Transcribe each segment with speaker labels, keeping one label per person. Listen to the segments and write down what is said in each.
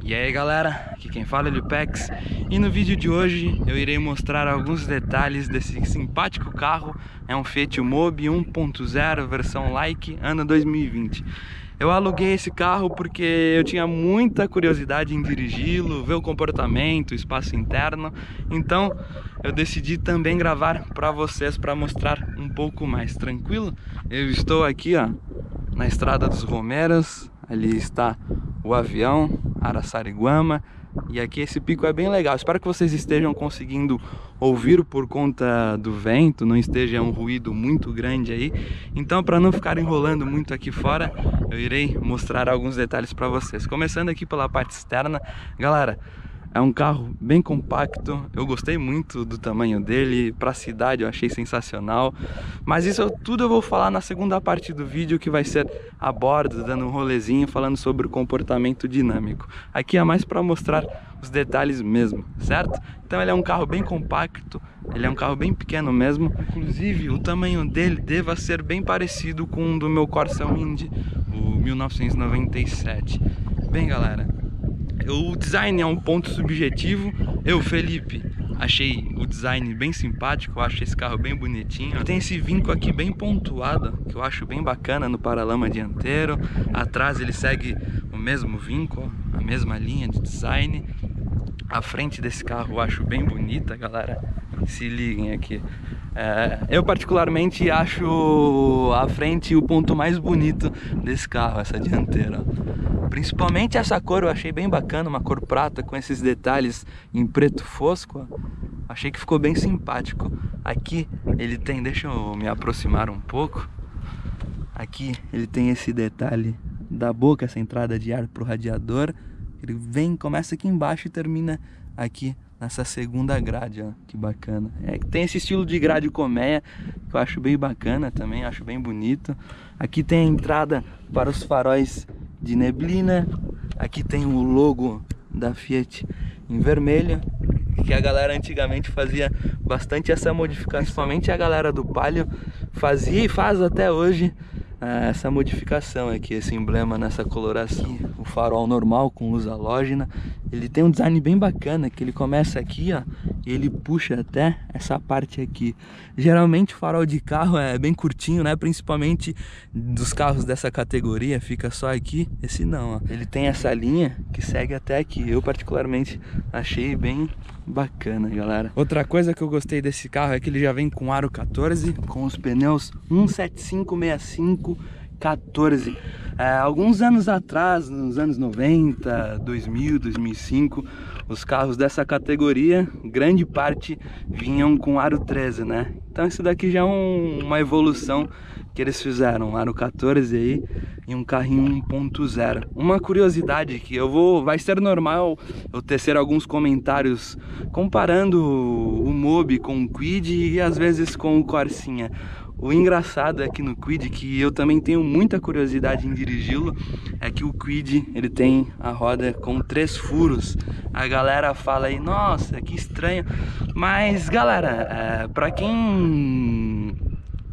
Speaker 1: E aí galera, aqui quem fala é o Lipex e no vídeo de hoje eu irei mostrar alguns detalhes desse simpático carro. É um Fiat Mobi 1.0 versão Like, ano 2020 Eu aluguei esse carro porque eu tinha muita curiosidade em dirigi-lo, ver o comportamento, o espaço interno. Então eu decidi também gravar para vocês para mostrar um pouco mais, tranquilo? Eu estou aqui ó, na estrada dos Romeiros, ali está o avião, Araçariguama. E aqui esse pico é bem legal. Espero que vocês estejam conseguindo ouvir por conta do vento, não esteja um ruído muito grande aí. Então, para não ficar enrolando muito aqui fora, eu irei mostrar alguns detalhes para vocês. Começando aqui pela parte externa, galera, é um carro bem compacto, eu gostei muito do tamanho dele, para a cidade eu achei sensacional. Mas isso tudo eu vou falar na segunda parte do vídeo, que vai ser a bordo, dando um rolezinho, falando sobre o comportamento dinâmico. Aqui é mais para mostrar os detalhes mesmo, certo? Então ele é um carro bem compacto, ele é um carro bem pequeno mesmo. Inclusive o tamanho dele deva ser bem parecido com o do meu Corsa Indy, o 1997. Bem galera, o design é um ponto subjetivo. Eu, Felipe, achei o design bem simpático, eu acho esse carro bem bonitinho. Tem esse vinco aqui bem pontuado, que eu acho bem bacana no paralama dianteiro. Atrás ele segue o mesmo vinco, a mesma linha de design. A frente desse carro eu acho bem bonita, galera. Se liguem aqui. É, eu particularmente acho a frente o ponto mais bonito desse carro, essa dianteira. Principalmente essa cor eu achei bem bacana, uma cor prata com esses detalhes em preto fosco. Achei que ficou bem simpático. Aqui ele tem, deixa eu me aproximar um pouco. Aqui ele tem esse detalhe da boca, essa entrada de ar para o radiador. Ele vem, começa aqui embaixo e termina aqui nessa segunda grade, ó, que bacana. É, tem esse estilo de grade colmeia que eu acho bem bacana também, acho bem bonito. Aqui tem a entrada para os faróis de neblina. Aqui tem o logo da Fiat em vermelho, que a galera antigamente fazia bastante essa modificação, principalmente a galera do Palio fazia e faz até hoje é, essa modificação aqui, esse emblema nessa coloração. O farol normal com luz halógena, ele tem um design bem bacana, que ele começa aqui, ó, e ele puxa até essa parte aqui. Geralmente o farol de carro é bem curtinho, né, principalmente dos carros dessa categoria, fica só aqui, esse não, ó. Ele tem essa linha que segue até aqui. Eu particularmente achei bem bacana, galera. Outra coisa que eu gostei desse carro é que ele já vem com aro 14, com os pneus 17565 14. É, alguns anos atrás, nos anos 90, 2000, 2005, os carros dessa categoria, grande parte vinham com aro 13, né? Então isso daqui já é um, uma evolução que eles fizeram, um aro 14 aí e um carrinho 1.0. Uma curiosidade que eu vou, vai ser normal eu tecer alguns comentários comparando o Mobi com o Quid e às vezes com o Corsinha. O engraçado aqui no Quid, que eu também tenho muita curiosidade em dirigi-lo, é que o Quid ele tem a roda com três furos. A galera fala aí, nossa, que estranho. Mas galera, é, para quem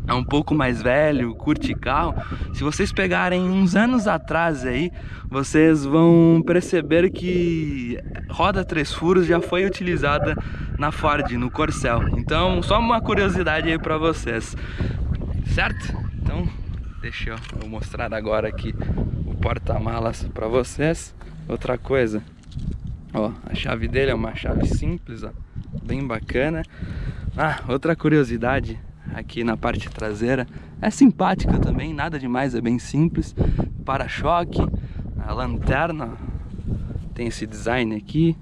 Speaker 1: é um pouco mais velho, curte carro, se vocês pegarem uns anos atrás aí, vocês vão perceber que roda três furos já foi utilizada na Ford, no Corcel. Então, só uma curiosidade aí para vocês, certo? Então, deixa eu mostrar agora aqui o porta-malas para vocês. Outra coisa, ó, a chave dele é uma chave simples, ó, bem bacana. Ah, outra curiosidade aqui na parte traseira. É simpática também, nada demais, é bem simples. Para-choque, a lanterna, tem esse design aqui.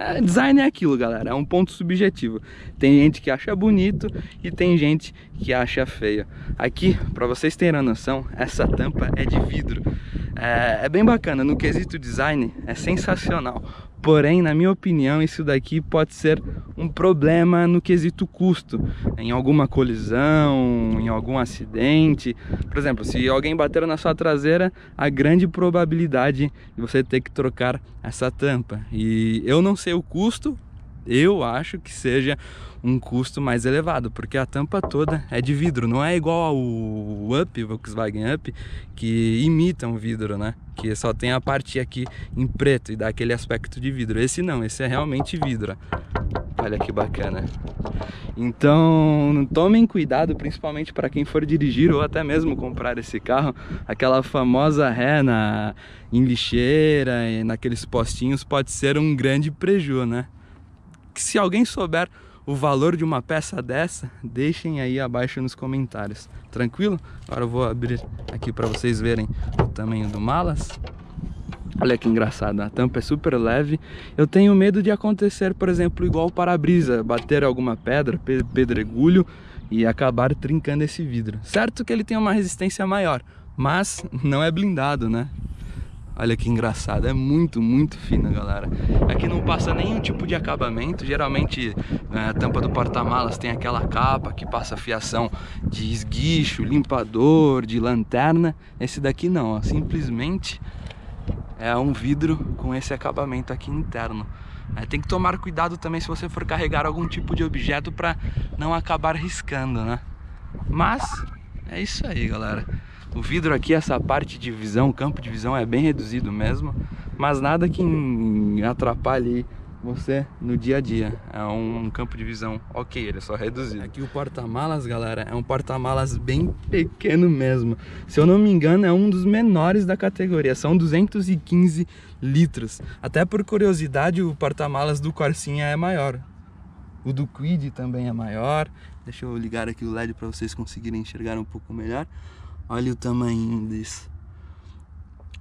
Speaker 1: É, design é aquilo, galera, é um ponto subjetivo. Tem gente que acha bonito e tem gente que acha feio. Aqui, para vocês terem noção, essa tampa é de vidro. É, é bem bacana, no quesito design é sensacional. Porém, na minha opinião, isso daqui pode ser um problema no quesito custo, em alguma colisão, em algum acidente. Por exemplo, se alguém bater na sua traseira, a grande probabilidade de você ter que trocar essa tampa. E eu não sei o custo, eu acho que seja um custo mais elevado, porque a tampa toda é de vidro, não é igual ao Up, Volkswagen Up, que imita um vidro, né? Que só tem a parte aqui em preto e dá aquele aspecto de vidro. Esse não, esse é realmente vidro. Olha que bacana. Então, tomem cuidado, principalmente para quem for dirigir ou até mesmo comprar esse carro. Aquela famosa ré na, em lixeira naqueles postinhos pode ser um grande prejuízo, né? Que se alguém souber o valor de uma peça dessa, deixem aí abaixo nos comentários. Tranquilo? Agora eu vou abrir aqui para vocês verem o tamanho do malas. Olha que engraçado, a tampa é super leve. Eu tenho medo de acontecer, por exemplo, igual o para-brisa, bater alguma pedra, pedregulho e acabar trincando esse vidro. Certo que ele tem uma resistência maior, mas não é blindado, né? Olha que engraçado, é muito, muito fino, galera. Aqui não passa nenhum tipo de acabamento. Geralmente né, a tampa do porta-malas tem aquela capa que passa fiação de esguicho, limpador, de lanterna. Esse daqui não, ó. simplesmente é um vidro com esse acabamento aqui interno. É, tem que tomar cuidado também se você for carregar algum tipo de objeto para não acabar riscando, né? Mas é isso aí, galera. O vidro aqui, essa parte de visão, campo de visão é bem reduzido mesmo, mas nada que atrapalhe você no dia a dia. É um campo de visão ok, ele é só reduzido. Aqui o porta-malas, galera, é um porta-malas bem pequeno mesmo. Se eu não me engano, é um dos menores da categoria. São 215 litros. Até por curiosidade, o porta-malas do Corsinha é maior. O do Quid também é maior. Deixa eu ligar aqui o LED para vocês conseguirem enxergar um pouco melhor. Olha o tamanho desse.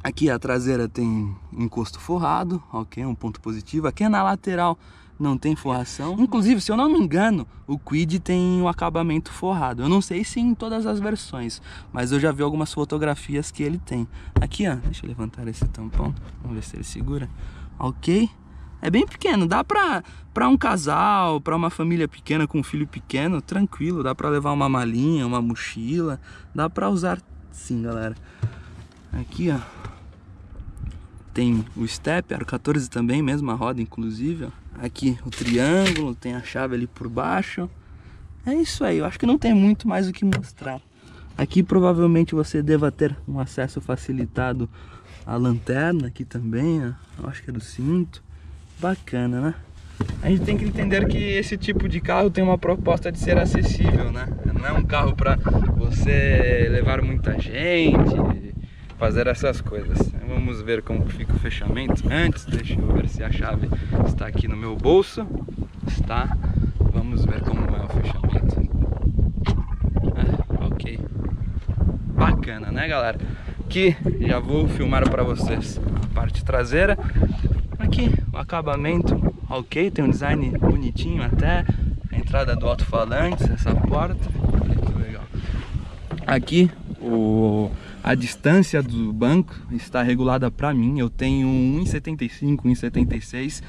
Speaker 1: Aqui a traseira tem encosto forrado, ok, um ponto positivo. Aqui na lateral não tem forração. Inclusive, se eu não me engano, o Quid tem o acabamento forrado. Eu não sei se em todas as versões, mas eu já vi algumas fotografias que ele tem. Aqui, ó, deixa eu levantar esse tampão, vamos ver se ele segura. Ok, é bem pequeno, dá pra, pra um casal, pra uma família pequena com um filho pequeno, tranquilo, dá pra levar uma malinha, uma mochila, dá pra usar sim, galera. Aqui, ó, tem o step, aro 14 também, mesma roda inclusive, ó. Aqui o triângulo, tem a chave ali por baixo. É isso aí, eu acho que não tem muito mais o que mostrar. Aqui provavelmente você deva ter um acesso facilitado à lanterna aqui também, ó. Eu acho que é do cinto. Bacana, né? A gente tem que entender que esse tipo de carro tem uma proposta de ser acessível, né? Não é um carro para você levar muita gente, fazer essas coisas. Vamos ver como fica o fechamento. Antes, deixa eu ver se a chave está aqui no meu bolso. Está. Vamos ver como é o fechamento. Ah, ok. Bacana, né, galera? Aqui já vou filmar para vocês a parte traseira Aqui acabamento ok, tem um design bonitinho até. A entrada do alto-falante, essa porta. Olha legal. Aqui o, a distância do banco está regulada para mim. Eu tenho 1,75, 1,76.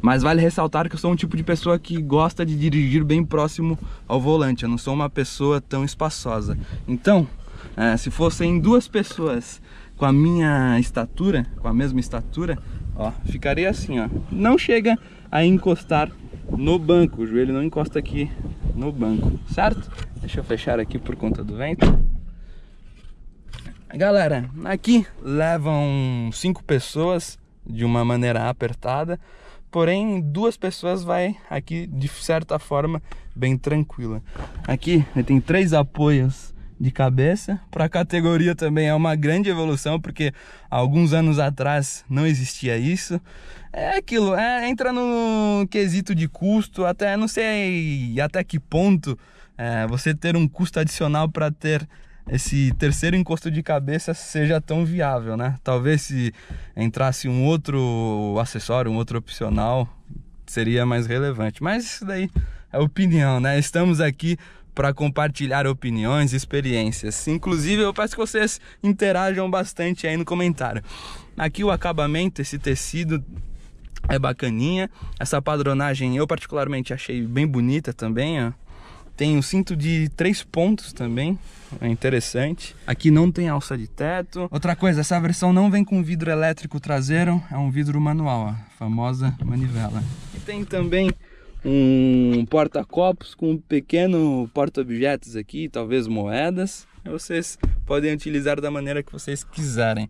Speaker 1: Mas vale ressaltar que eu sou um tipo de pessoa que gosta de dirigir bem próximo ao volante. Eu não sou uma pessoa tão espaçosa. Então, é, se fossem duas pessoas com a minha estatura, com a mesma estatura, Ó, ficaria assim, ó. Não chega a encostar no banco, o joelho não encosta aqui no banco, certo? Deixa eu fechar aqui por conta do vento. Galera, aqui levam cinco pessoas de uma maneira apertada, porém duas pessoas vai aqui de certa forma bem tranquila. Aqui tem três apoios de cabeça. Para a categoria também é uma grande evolução, porque alguns anos atrás não existia isso. É aquilo, é, entra no quesito de custo, até não sei até que ponto é, você ter um custo adicional para ter esse terceiro encosto de cabeça seja tão viável, né? Talvez se entrasse um outro acessório, um outro opcional, seria mais relevante. Mas isso daí é opinião, né? Estamos aqui para compartilhar opiniões e experiências. Inclusive, eu peço que vocês interajam bastante aí no comentário. Aqui o acabamento, esse tecido é bacaninha. Essa padronagem eu particularmente achei bem bonita também, ó. Tem um cinto de três pontos também, é interessante. Aqui não tem alça de teto. Outra coisa, essa versão não vem com vidro elétrico traseiro, é um vidro manual, ó, famosa manivela. E tem também um porta-copos com um pequeno porta-objetos aqui, talvez moedas. Vocês podem utilizar da maneira que vocês quiserem.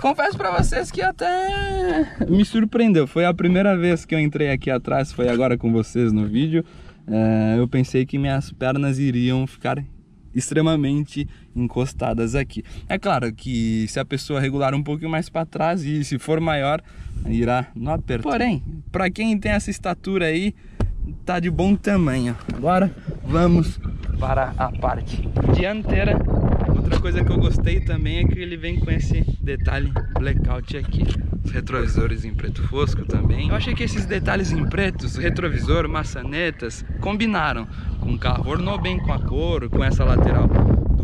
Speaker 1: Confesso para vocês que até me surpreendeu. Foi a primeira vez que eu entrei aqui atrás, foi agora com vocês no vídeo. É, eu pensei que minhas pernas iriam ficar extremamente encostadas aqui. É claro que se a pessoa regular um pouquinho mais para trás e se for maior, irá no aperto. Porém, para quem tem essa estatura aí, tá de bom tamanho. Agora vamos para a parte dianteira Outra coisa que eu gostei também é que ele vem com esse detalhe blackout aqui. Os retrovisores em preto fosco também. Eu achei que esses detalhes em pretos, retrovisor, maçanetas, combinaram com o carro. Ornou bem com a cor, com essa lateral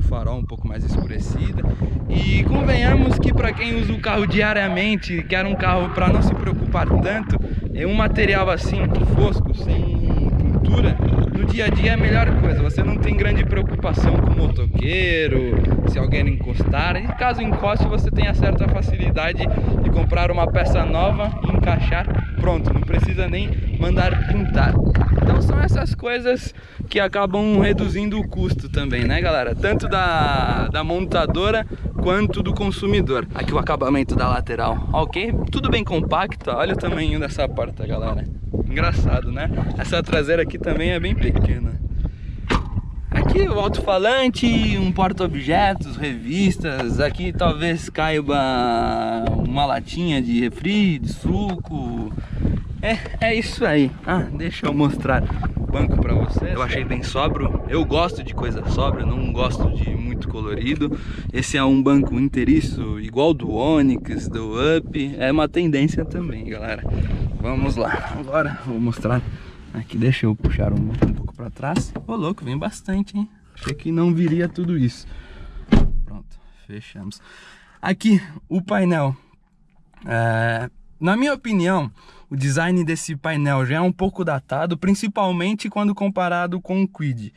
Speaker 1: farol um pouco mais escurecida. E convenhamos que para quem usa o carro diariamente, quer um carro para não se preocupar tanto, é um material assim, fosco, sem pintura, no dia a dia é a melhor coisa. Você não tem grande preocupação com o motoqueiro, se alguém encostar. E caso encoste, você tenha certa facilidade de comprar uma peça nova e encaixar. Pronto, não precisa nem mandar pintar. Então são essas coisas que acabam reduzindo o custo também, né galera? Tanto da, da montadora quanto do consumidor. Aqui o acabamento da lateral, ok? Tudo bem compacto, olha o tamanho dessa porta, galera. Engraçado, né? Essa traseira aqui também é bem pequena. Aqui o alto-falante, um porta-objetos, revistas. Aqui talvez caiba uma latinha de refri, de suco. É, é isso aí. Ah, deixa eu mostrar o banco pra vocês. Eu achei bem sóbrio. Eu gosto de coisa sóbria, não gosto de muito colorido. Esse é um banco inteiriço, igual do Onix, do Up. É uma tendência também, galera. Vamos lá. Agora vou mostrar aqui. Deixa eu puxar um, um pouco para trás. Ô, louco, vem bastante, hein? Achei que não viria tudo isso. Pronto, fechamos. Aqui, o painel. É, na minha opinião, o design desse painel já é um pouco datado, principalmente quando comparado com o Quid.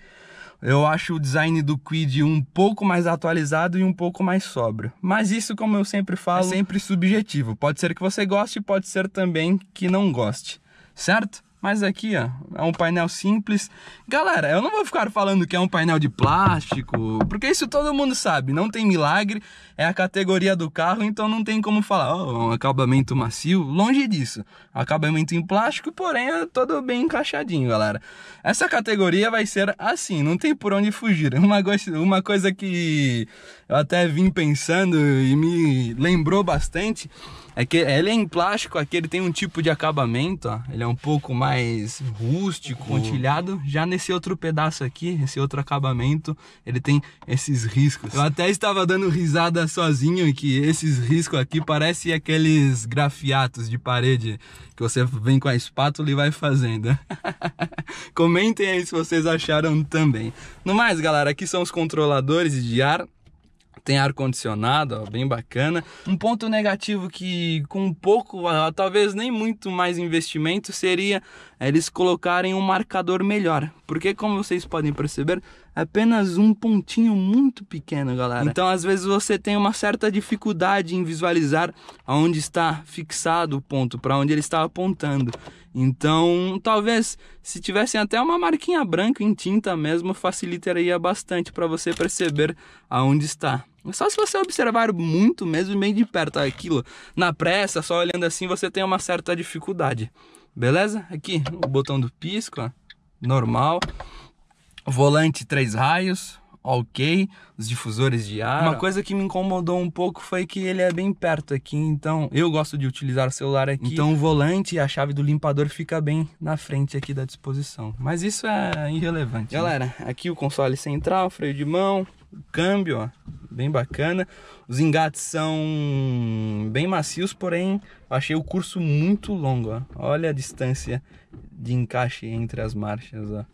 Speaker 1: Eu acho o design do Quid um pouco mais atualizado e um pouco mais sóbrio. Mas isso, como eu sempre falo, é sempre subjetivo. Pode ser que você goste, pode ser também que não goste, certo? Mas aqui, ó, é um painel simples. Galera, eu não vou ficar falando que é um painel de plástico, porque isso todo mundo sabe, não tem milagre, é a categoria do carro, então não tem como falar, oh, um acabamento macio, longe disso. Acabamento em plástico, porém é todo bem encaixadinho, galera. Essa categoria vai ser assim, não tem por onde fugir. Uma, uma coisa que eu até vim pensando e me lembrou bastante é que ele é em plástico, aqui ele tem um tipo de acabamento, ó. Ele é um pouco mais rústico, uhum. pontilhado. Já nesse outro pedaço aqui, esse outro acabamento, ele tem esses riscos. Eu até estava dando risada sozinho que esses riscos aqui parecem aqueles grafiatos de parede que você vem com a espátula e vai fazendo. Comentem aí se vocês acharam também. No mais, galera, aqui são os controladores de ar tem ar condicionado, bem bacana. Um ponto negativo que com um pouco, talvez nem muito mais investimento seria eles colocarem um marcador melhor, porque como vocês podem perceber, apenas um pontinho muito pequeno, galera. Então, às vezes você tem uma certa dificuldade em visualizar aonde está fixado o ponto, para onde ele está apontando. Então, talvez se tivessem até uma marquinha branca em tinta mesmo, facilitaria bastante para você perceber aonde está. Só se você observar muito mesmo bem de perto aquilo na pressa, só olhando assim, você tem uma certa dificuldade. Beleza? Aqui o botão do pisco, ó, normal. Volante três raios, ok. Os difusores de ar. Uma coisa que me incomodou um pouco foi que ele é bem perto aqui, então eu gosto de utilizar o celular aqui. Então o volante e a chave do limpador fica bem na frente aqui da disposição. Mas isso é irrelevante. Né? Galera, né? aqui o console central, freio de mão, câmbio, ó, bem bacana. Os engates são bem macios, porém achei o curso muito longo, ó. Olha a distância de encaixe entre as marchas, ó.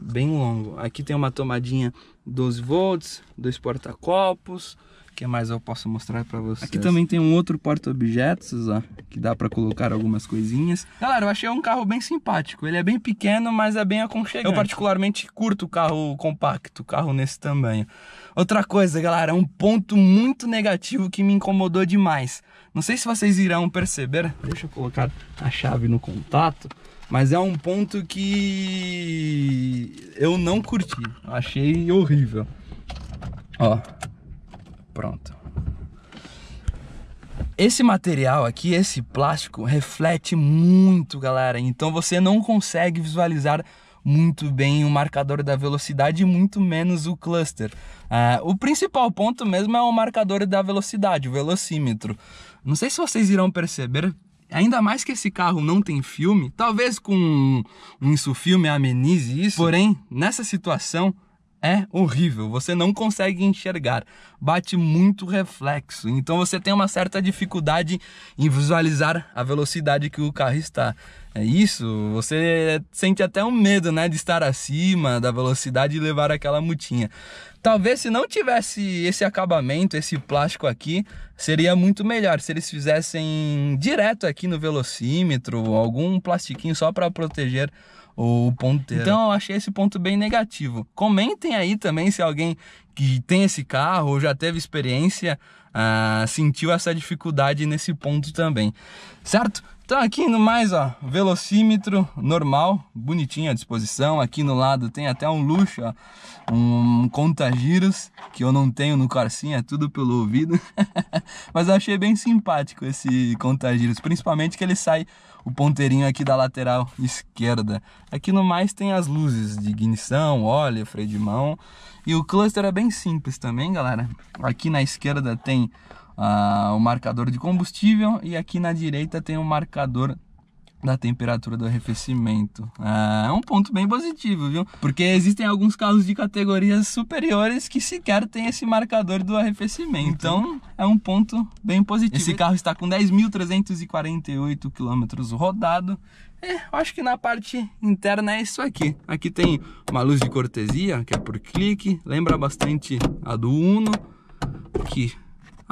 Speaker 1: Bem longo. Aqui tem uma tomadinha 12 volts, dois porta-copos, que mais eu posso mostrar para vocês? Aqui também tem um outro porta-objetos, ó, que dá para colocar algumas coisinhas. Galera, eu achei um carro bem simpático. Ele é bem pequeno, mas é bem aconchegante. Eu particularmente curto o carro compacto, carro nesse tamanho. Outra coisa, galera, um ponto muito negativo que me incomodou demais. Não sei se vocês irão perceber. Deixa eu colocar a chave no contato. Mas é um ponto que eu não curti. Achei horrível. Ó, pronto. Esse material aqui, esse plástico, reflete muito, galera. Então você não consegue visualizar muito bem o marcador da velocidade e muito menos o cluster. Uh, o principal ponto mesmo é o marcador da velocidade, o velocímetro. Não sei se vocês irão perceber, ainda mais que esse carro não tem filme, talvez com um insufilme amenize isso, porém, nessa situação, é horrível, você não consegue enxergar, bate muito reflexo, então você tem uma certa dificuldade em visualizar a velocidade que o carro está. É isso, você sente até um medo, né, de estar acima da velocidade e levar aquela mutinha. Talvez se não tivesse esse acabamento, esse plástico aqui, seria muito melhor se eles fizessem direto aqui no velocímetro, algum plastiquinho só para proteger o ponteiro. Então eu achei esse ponto bem negativo. Comentem aí também se alguém que tem esse carro ou já teve experiência uh, sentiu essa dificuldade nesse ponto também, certo? Então aqui no mais, ó, velocímetro normal, bonitinho à disposição. Aqui no lado tem até um luxo, ó, um conta-giros, que eu não tenho no Corsinha, é tudo pelo ouvido. Mas eu achei bem simpático esse conta-giros, principalmente que ele sai o ponteirinho aqui da lateral esquerda. Aqui no mais tem as luzes de ignição, óleo, freio de mão. E o cluster é bem simples também, galera. Aqui na esquerda tem uh, o marcador de combustível e aqui na direita tem o marcador da temperatura do arrefecimento. Ah, é um ponto bem positivo, viu? Porque existem alguns carros de categorias superiores que sequer tem esse marcador do arrefecimento. Então, é um ponto bem positivo. Esse carro está com 10.348 km rodado. É, eu acho que na parte interna é isso aqui. Aqui tem uma luz de cortesia, que é por clique. Lembra bastante a do Uno. Que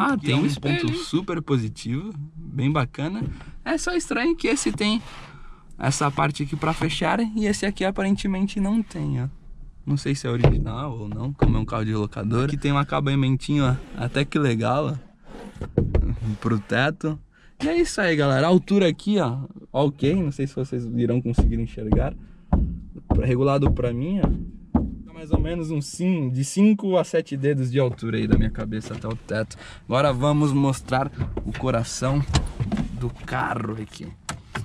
Speaker 1: ah, tem um ponto super positivo, bem bacana. É só estranho que esse tem essa parte aqui para fechar e esse aqui aparentemente não tem, ó. Não sei se é original ou não, como é um carro de locador. Aqui tem um acabamentinho, ó, até que legal, ó, pro teto. E é isso aí, galera. A altura aqui, ó, ok. Não sei se vocês irão conseguir enxergar. Regulado pra mim, ó mais ou menos um sim, de 5 a 7 dedos de altura aí da minha cabeça até o teto. Agora vamos mostrar o coração do carro aqui.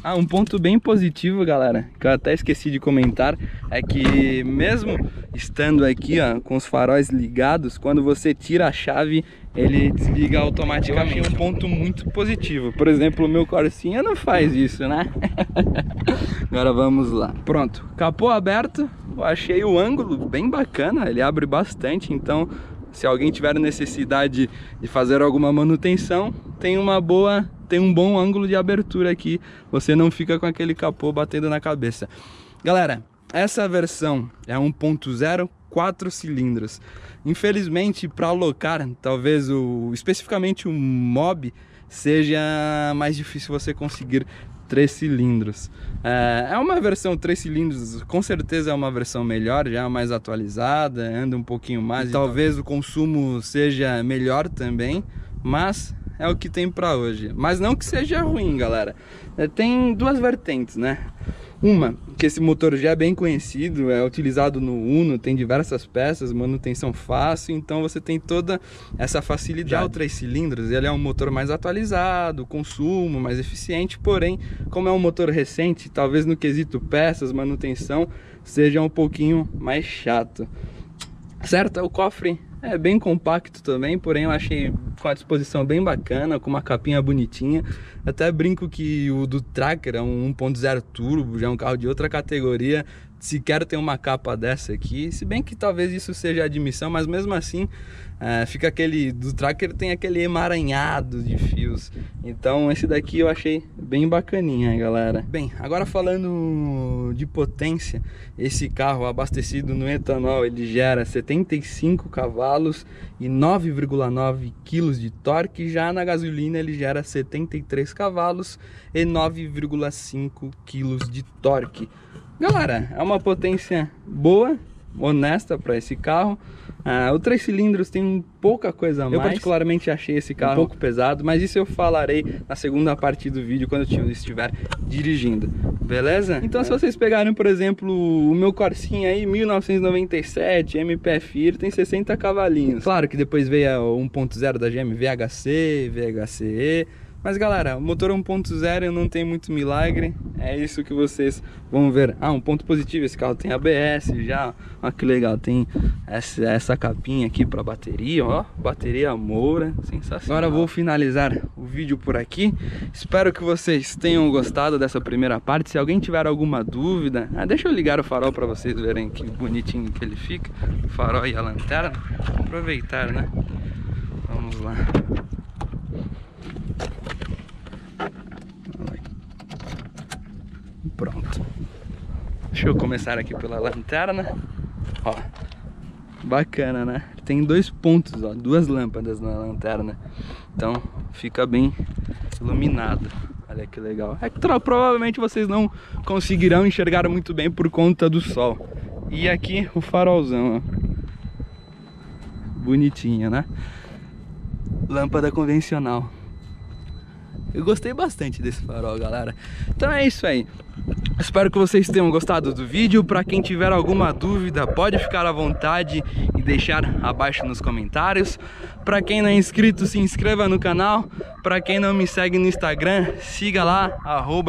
Speaker 1: Ah, um ponto bem positivo, galera, que eu até esqueci de comentar, é que mesmo estando aqui, ó, com os faróis ligados, quando você tira a chave, ele desliga automaticamente. Eu achei um ponto muito positivo. Por exemplo, o meu Corsinha não faz isso, né? Agora vamos lá. Pronto, capô aberto, eu achei o ângulo bem bacana, ele abre bastante, então se alguém tiver necessidade de fazer alguma manutenção, tem uma boa, tem um bom ângulo de abertura aqui, você não fica com aquele capô batendo na cabeça. Galera, essa versão é 1.0 quatro cilindros. Infelizmente, para alocar, talvez o especificamente o Mob seja mais difícil você conseguir três cilindros. É, é uma versão três cilindros, com certeza é uma versão melhor, já mais atualizada, anda um pouquinho mais. talvez o consumo seja melhor também, mas é o que tem para hoje. Mas não que seja ruim, galera. É, tem duas vertentes, né? Uma, que esse motor já é bem conhecido, é utilizado no Uno, tem diversas peças, manutenção fácil, então você tem toda essa facilidade. Já o 3 cilindros, ele é um motor mais atualizado, consumo mais eficiente, porém, como é um motor recente, talvez no quesito peças, manutenção, seja um pouquinho mais chato. Certo? O cofre é bem compacto também, porém eu achei com a disposição bem bacana, com uma capinha bonitinha. Até brinco que o do Tracker é um 1.0 turbo, já é um carro de outra categoria, sequer tem uma capa dessa aqui. Se bem que talvez isso seja admissão, mas mesmo assim é, fica aquele do tracker tem aquele emaranhado de fios. Então esse daqui eu achei bem bacaninha galera. Bem agora falando de potência esse carro abastecido no etanol ele gera 75 cavalos e 9,9 kg de torque. Já na gasolina ele gera 73 cavalos e 9,5 kg de torque galera é uma potência boa honesta para esse carro. Ah, o três cilindros tem pouca coisa a mais. Eu particularmente achei esse carro um pouco pesado, mas isso eu falarei na segunda parte do vídeo quando eu estiver dirigindo, beleza? Então é. se vocês pegarem, por exemplo, o meu Corsinha aí, 1997, MPF, tem 60 cavalinhos. Claro que depois veio o 1.0 da GM VHC, VHCE, mas galera, o motor 1.0 não tem muito milagre, é isso que vocês vão ver. Ah, um ponto positivo, esse carro tem ABS já, olha que legal, tem essa, essa capinha aqui para bateria, ó, bateria Moura, sensacional. Agora vou finalizar o vídeo por aqui, espero que vocês tenham gostado dessa primeira parte, se alguém tiver alguma dúvida, ah, deixa eu ligar o farol para vocês verem que bonitinho que ele fica, o farol e a lanterna, aproveitar, né? Vamos lá. Pronto. Deixa eu começar aqui pela lanterna. Ó, bacana, né? Tem dois pontos, ó, duas lâmpadas na lanterna. Então fica bem iluminado. Olha que legal. É que provavelmente vocês não conseguirão enxergar muito bem por conta do sol. E aqui o farolzão, ó. Bonitinho, né? Lâmpada convencional. Eu gostei bastante desse farol, galera. Então é isso aí. Espero que vocês tenham gostado do vídeo. Para quem tiver alguma dúvida, pode ficar à vontade e deixar abaixo nos comentários. Para quem não é inscrito, se inscreva no canal. Para quem não me segue no Instagram, siga lá,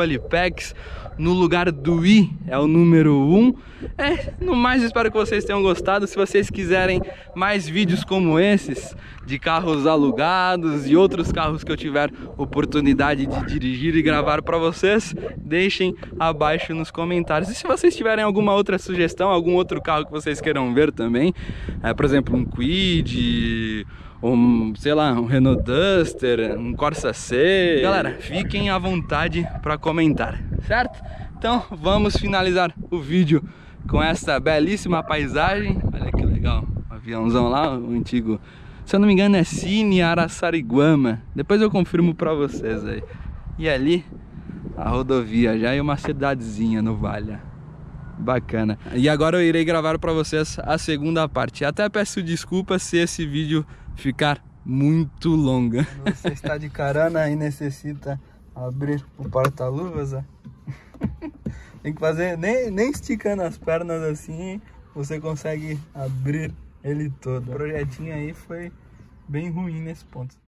Speaker 1: Lipex no lugar do i é o número 1. É, no mais espero que vocês tenham gostado. Se vocês quiserem mais vídeos como esses, de carros alugados e outros carros que eu tiver oportunidade de dirigir e gravar para vocês, deixem abaixo nos comentários. E se vocês tiverem alguma outra sugestão, algum outro carro que vocês queiram ver também, é, por exemplo, um Quid, um, sei lá, um Renault Duster, um Corsa C. Galera, fiquem à vontade para comentar, certo? Então vamos finalizar o vídeo com essa belíssima paisagem. Olha que legal, um aviãozão lá, o antigo, se eu não me engano é Cine Araçariguama. Depois eu confirmo para vocês aí. E ali a rodovia já e uma cidadezinha no vale. Bacana. E agora eu irei gravar para vocês a segunda parte. Até peço desculpas se esse vídeo ficar muito longa.
Speaker 2: Você está de carana e necessita abrir o porta-luvas, tem que fazer, nem, nem esticando as pernas assim, você consegue abrir ele todo. O projetinho aí foi bem ruim nesse ponto.